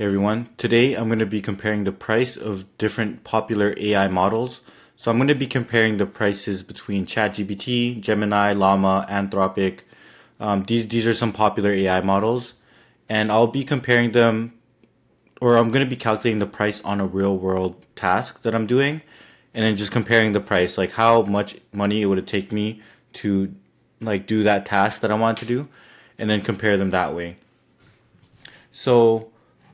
Hey everyone, today I'm going to be comparing the price of different popular AI models. So I'm going to be comparing the prices between ChatGPT, Gemini, Llama, Anthropic. Um, these, these are some popular AI models. And I'll be comparing them, or I'm going to be calculating the price on a real world task that I'm doing. And then just comparing the price, like how much money it would take me to like do that task that I want to do. And then compare them that way. So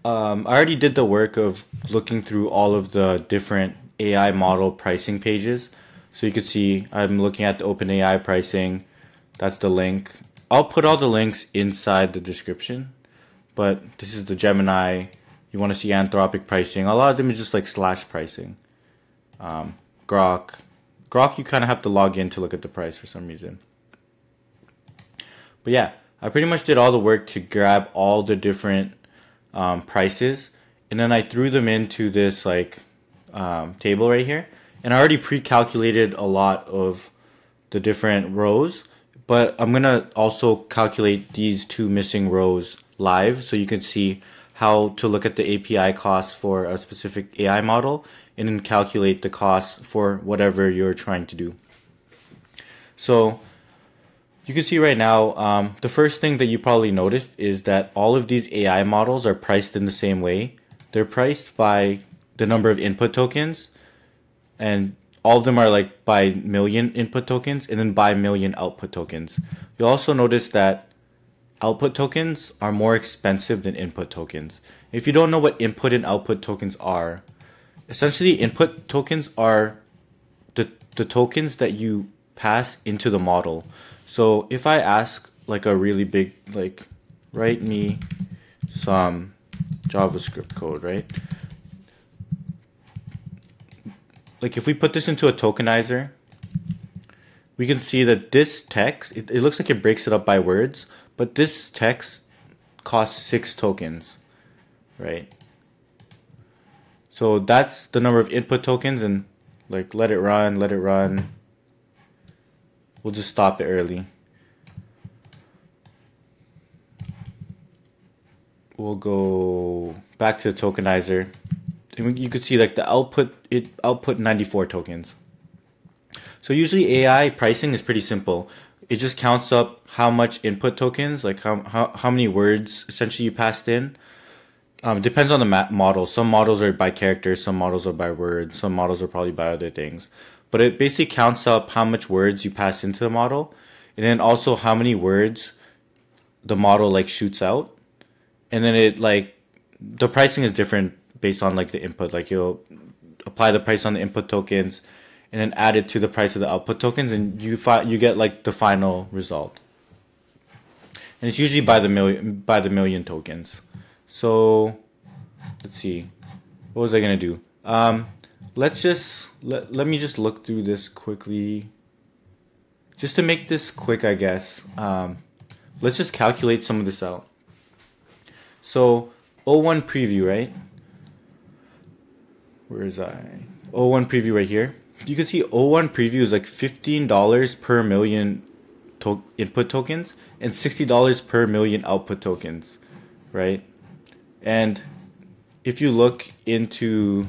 um, I already did the work of looking through all of the different AI model pricing pages. So you can see I'm looking at the OpenAI pricing. That's the link. I'll put all the links inside the description. But this is the Gemini. You want to see Anthropic pricing. A lot of them is just like slash pricing. Um, Grok. Grok, you kind of have to log in to look at the price for some reason. But yeah, I pretty much did all the work to grab all the different um, prices, and then I threw them into this like um, table right here, and I already pre-calculated a lot of the different rows, but I'm gonna also calculate these two missing rows live, so you can see how to look at the API costs for a specific AI model, and then calculate the costs for whatever you're trying to do. So you can see right now, um, the first thing that you probably noticed is that all of these AI models are priced in the same way. They're priced by the number of input tokens, and all of them are like by million input tokens and then by million output tokens. You'll also notice that output tokens are more expensive than input tokens. If you don't know what input and output tokens are, essentially input tokens are the, the tokens that you pass into the model. So if I ask like a really big, like, write me some JavaScript code, right? Like if we put this into a tokenizer, we can see that this text, it, it looks like it breaks it up by words, but this text costs six tokens, right? So that's the number of input tokens and like let it run, let it run. We'll just stop it early. We'll go back to the tokenizer. And you could see like the output, it output 94 tokens. So usually AI pricing is pretty simple. It just counts up how much input tokens, like how, how, how many words essentially you passed in. Um, depends on the model. Some models are by characters, some models are by words, some models are probably by other things but it basically counts up how much words you pass into the model and then also how many words the model like shoots out. And then it like the pricing is different based on like the input. Like you'll apply the price on the input tokens and then add it to the price of the output tokens and you fi- you get like the final result. And it's usually by the million by the million tokens. So let's see. What was i gonna do? Um let's just let, let me just look through this quickly. Just to make this quick i guess um, let's just calculate some of this out. So o1 preview right? Where is i? o1 preview right here. You can see o1 preview is like $15 per million to- input tokens and $60 per million output tokens right? And if you look into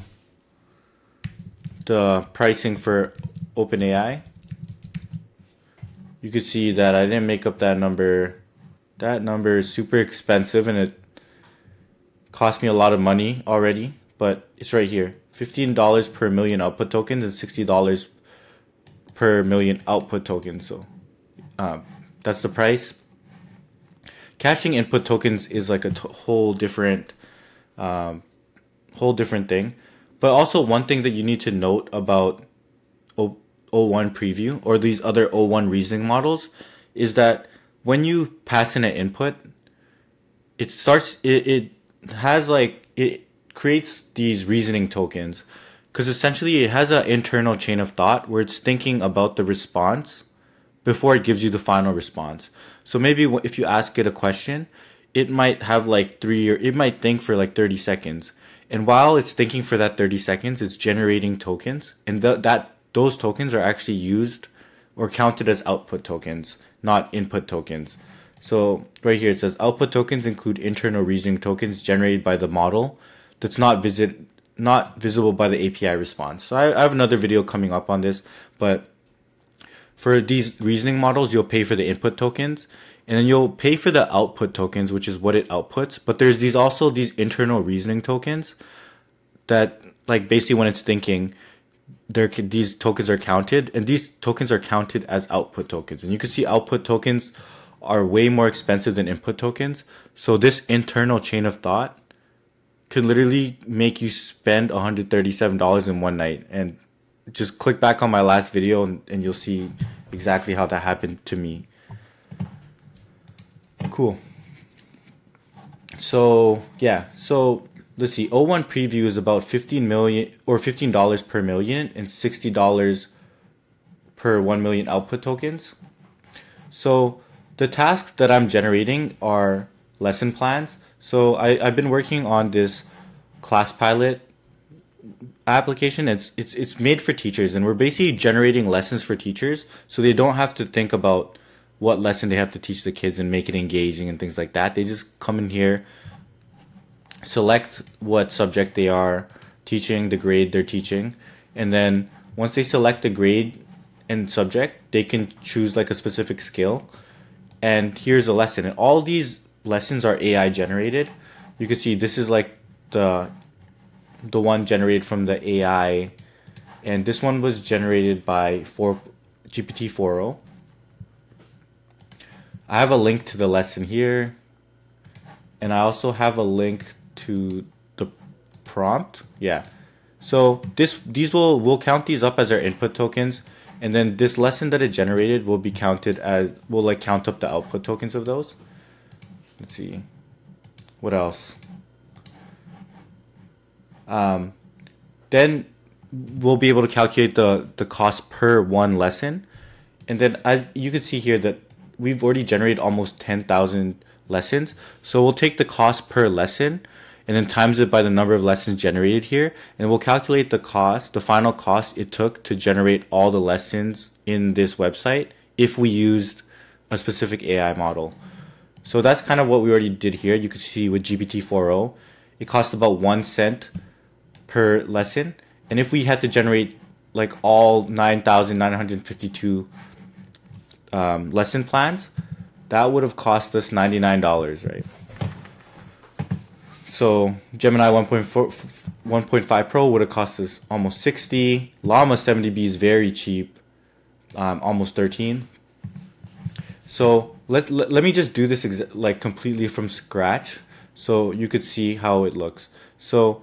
the pricing for OpenAI, you could see that I didn't make up that number. That number is super expensive and it cost me a lot of money already, but it's right here. $15 per million output tokens and $60 per million output tokens. So um, that's the price. Caching input tokens is like a whole different, um, whole different thing. But also one thing that you need to note about o- O1 preview or these other O1 reasoning models is that when you pass in an input, it starts it, it has like it creates these reasoning tokens because essentially it has an internal chain of thought where it's thinking about the response before it gives you the final response. So maybe if you ask it a question, it might have like three or it might think for like 30 seconds and while it's thinking for that 30 seconds, it's generating tokens, and th- that those tokens are actually used or counted as output tokens, not input tokens. So right here it says output tokens include internal reasoning tokens generated by the model that's not visit not visible by the API response. So I, I have another video coming up on this, but for these reasoning models, you'll pay for the input tokens and then you'll pay for the output tokens, which is what it outputs. But there's these also these internal reasoning tokens that like basically when it's thinking, there these tokens are counted and these tokens are counted as output tokens. And you can see output tokens are way more expensive than input tokens. So this internal chain of thought could literally make you spend $137 in one night. And just click back on my last video and, and you'll see exactly how that happened to me. Cool. So yeah, so let's see. O1 preview is about 15 million or $15 per million and $60 per 1 million output tokens. So the tasks that I'm generating are lesson plans. So I, I've been working on this class pilot application. It's it's it's made for teachers and we're basically generating lessons for teachers so they don't have to think about what lesson they have to teach the kids and make it engaging and things like that. They just come in here, select what subject they are teaching, the grade they're teaching, and then once they select the grade and subject, they can choose like a specific skill. And here's a lesson. And all these lessons are AI generated. You can see this is like the the one generated from the AI and this one was generated by 4 GPT 4o I have a link to the lesson here. And I also have a link to the prompt. Yeah. So this these will we'll count these up as our input tokens and then this lesson that it generated will be counted as will like count up the output tokens of those. Let's see. What else? Um, then we'll be able to calculate the the cost per one lesson. And then I you can see here that we've already generated almost 10,000 lessons. So we'll take the cost per lesson and then times it by the number of lessons generated here. And we'll calculate the cost, the final cost it took to generate all the lessons in this website if we used a specific AI model. So that's kind of what we already did here. You can see with GPT-4o, it costs about one cent per lesson. And if we had to generate like all 9,952 um, lesson plans, that would have cost us $99, right? So Gemini 1.4, 1.5 Pro would have cost us almost 60. Llama 70B is very cheap, um, almost 13. So let, let, let me just do this like completely from scratch so you could see how it looks. So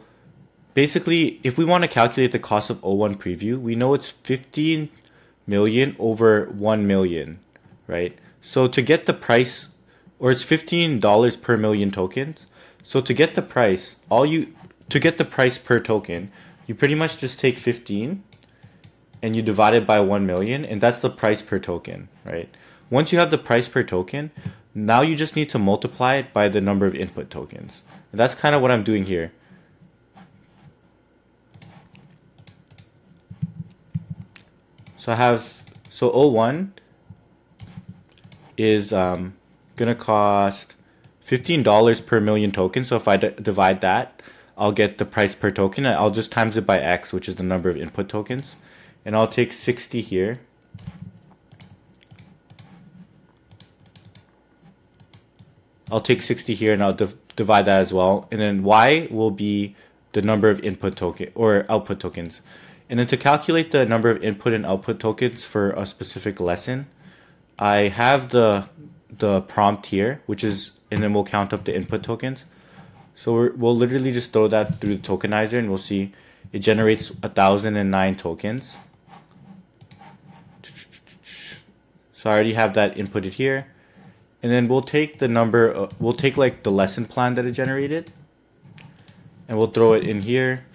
basically, if we want to calculate the cost of O1 preview, we know it's 15 million over 1 million, right? So to get the price, or it's $15 per million tokens. So to get the price, all you, to get the price per token, you pretty much just take 15 and you divide it by 1 million and that's the price per token, right? Once you have the price per token, now you just need to multiply it by the number of input tokens. And that's kind of what I'm doing here. So I have, so O1 is um, going to cost $15 per million tokens. So if I divide that, I'll get the price per token. I'll just times it by X, which is the number of input tokens. And I'll take 60 here. I'll take 60 here and I'll div divide that as well. And then Y will be the number of input token or output tokens. And then to calculate the number of input and output tokens for a specific lesson, I have the the prompt here, which is, and then we'll count up the input tokens. So we will literally just throw that through the tokenizer and we'll see it generates 1009 tokens. So I already have that inputted here. And then we'll take the number, uh, we'll take like the lesson plan that it generated and we'll throw it in here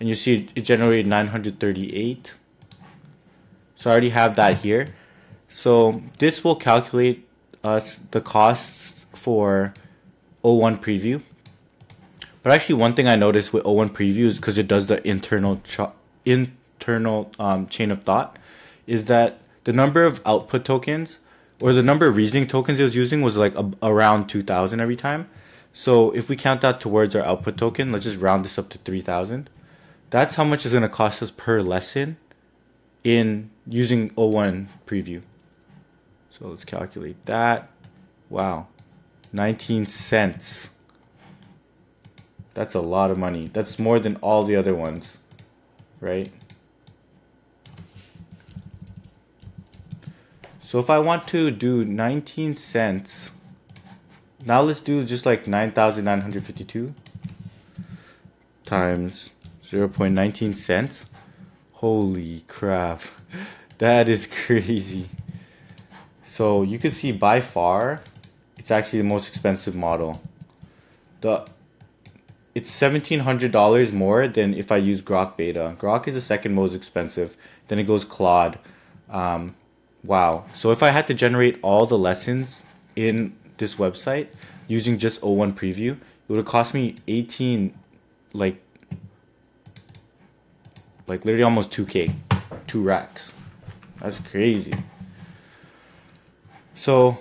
and you see it generated 938 so I already have that here so this will calculate us the costs for O1 preview but actually one thing I noticed with O1 preview is because it does the internal internal um, chain of thought is that the number of output tokens or the number of reasoning tokens it was using was like a, around 2000 every time. So if we count that towards our output token, let's just round this up to 3000. That's how much it's going to cost us per lesson in using O1 preview. So let's calculate that. Wow. 19 cents. That's a lot of money. That's more than all the other ones, right? So if I want to do 19 cents, now let's do just like 9,952 times 0 0.19 cents. Holy crap. That is crazy. So you can see by far, it's actually the most expensive model. The It's $1,700 more than if I use Grok Beta. Grok is the second most expensive. Then it goes Claude. Um, Wow. So if I had to generate all the lessons in this website using just O1 preview, it would have cost me 18 like like literally almost 2k, 2 racks. That's crazy. So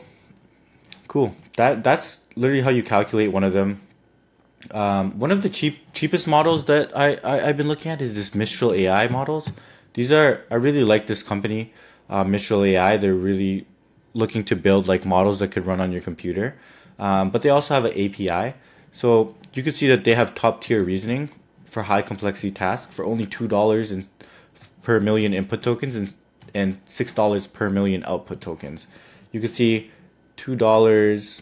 cool. That that's literally how you calculate one of them. Um, one of the cheap cheapest models that I, I I've been looking at is this Mistral AI models. These are I really like this company uh, Mistral AI, they're really looking to build like models that could run on your computer. Um, but they also have an API. So you can see that they have top tier reasoning for high complexity tasks for only two dollars and per million input tokens and and six dollars per million output tokens. You can see two dollars.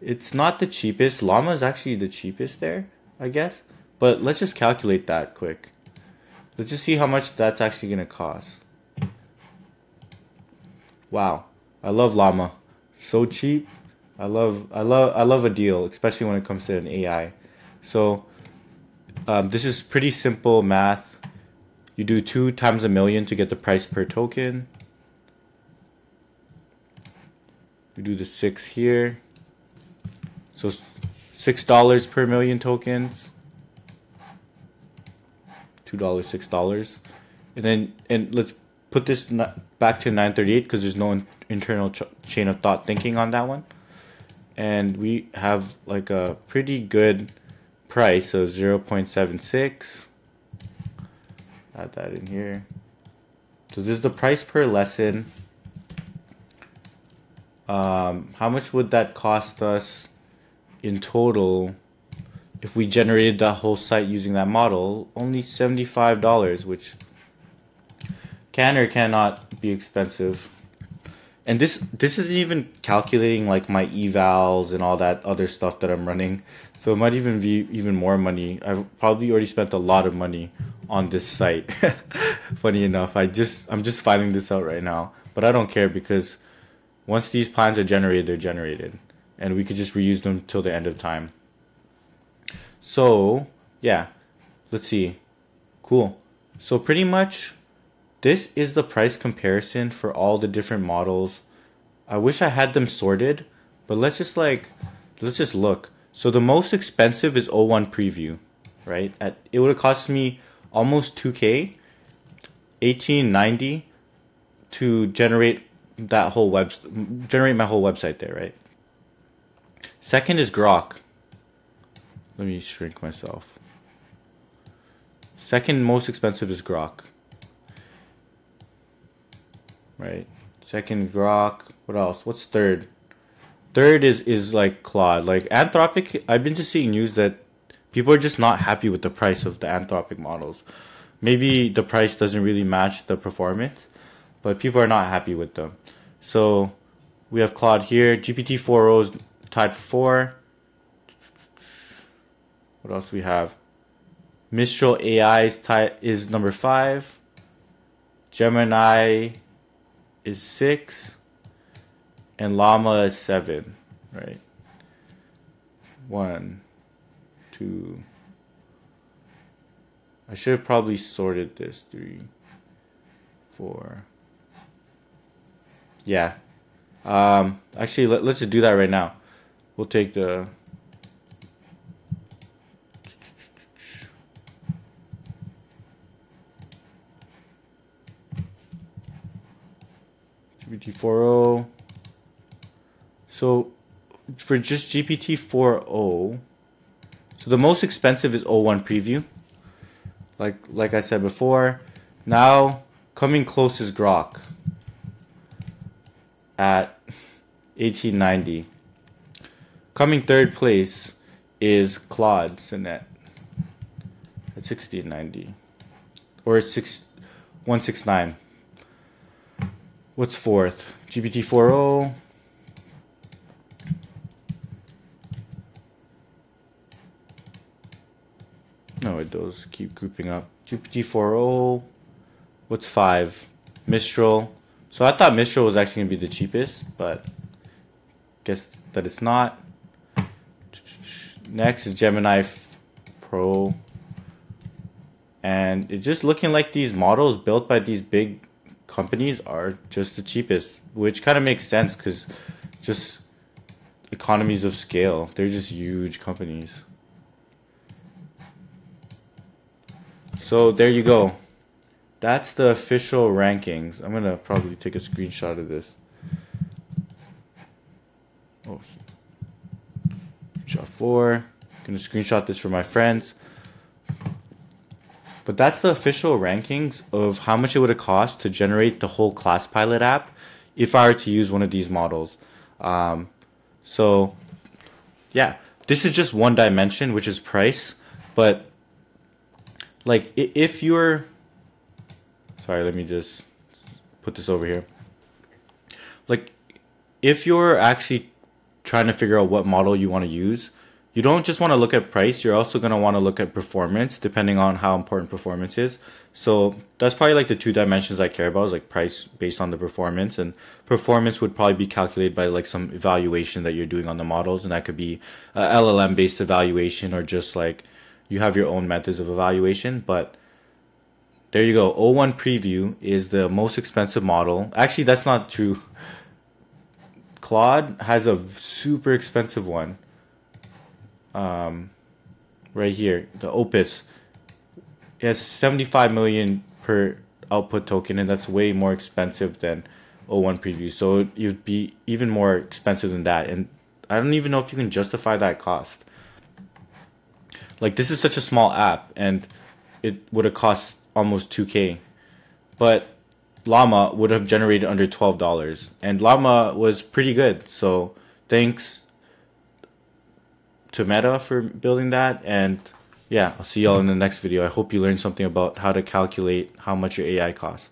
It's not the cheapest. Llama is actually the cheapest there, I guess. But let's just calculate that quick. Let's just see how much that's actually gonna cost. Wow, I love Llama. So cheap. I love I love I love a deal, especially when it comes to an AI. So um, this is pretty simple math. You do two times a million to get the price per token. We do the six here. So six dollars per million tokens. Two dollars, six dollars, and then and let's put this back to 938 because there's no in internal ch chain of thought thinking on that one. And we have like a pretty good price of 0.76. Add that in here. So this is the price per lesson. Um, how much would that cost us in total if we generated that whole site using that model? Only $75, which can or cannot be expensive. And this this isn't even calculating like my evals and all that other stuff that I'm running. So it might even be even more money. I've probably already spent a lot of money on this site. Funny enough, I just I'm just finding this out right now. But I don't care because once these plans are generated, they're generated. And we could just reuse them till the end of time. So, yeah. Let's see. Cool. So pretty much this is the price comparison for all the different models. I wish I had them sorted, but let's just like, let's just look. So the most expensive is O1 Preview, right? At It would have cost me almost 2K, 1890 to generate that whole web, generate my whole website there, right? Second is Grok. Let me shrink myself. Second most expensive is Grok right? Second, Grok. What else? What's third? Third is is like Claude. Like Anthropic, I've been just seeing news that people are just not happy with the price of the Anthropic models. Maybe the price doesn't really match the performance, but people are not happy with them. So we have Claude here. GPT-4o is tied for four. What else we have? Mistral AI is, tied, is number five. Gemini is six, and llama is seven, right? One, two. I should have probably sorted this three, four. Yeah. Um, actually, let, let's just do that right now. We'll take the GPT-4o. So for just GPT 4.0, so the most expensive is O1 preview. Like like I said before, now coming close is Grok at 1890. Coming third place is Claude Sonnet at 1690 or at 6 169. What's fourth? GPT 4.0 why those keep grouping up. GPT-4o, what's five? Mistral. So I thought Mistral was actually going to be the cheapest, but guess that it's not. Next is Gemini Pro. And it's just looking like these models built by these big companies are just the cheapest, which kind of makes sense because just economies of scale. They're just huge companies. So there you go. That's the official rankings. I'm gonna probably take a screenshot of this. Oh, shot four. I'm gonna screenshot this for my friends. But that's the official rankings of how much it would have cost to generate the whole class pilot app if I were to use one of these models. Um, so, yeah, this is just one dimension, which is price. But, like, if you're. Sorry, let me just put this over here. Like, if you're actually trying to figure out what model you want to use, you don't just want to look at price, you're also going to want to look at performance depending on how important performance is. So that's probably like the two dimensions I care about is like price based on the performance and performance would probably be calculated by like some evaluation that you're doing on the models and that could be LLM based evaluation or just like you have your own methods of evaluation, but there you go. O1 Preview is the most expensive model. Actually, that's not true. Claude has a super expensive one um, right here, the Opus. It has 75 million per output token, and that's way more expensive than O1 Preview. So you'd be even more expensive than that, and I don't even know if you can justify that cost. Like this is such a small app, and it would have cost almost 2k, but Llama would have generated under twelve dollars, and Llama was pretty good. So thanks to Meta for building that. And yeah, I'll see y'all in the next video. I hope you learned something about how to calculate how much your AI costs.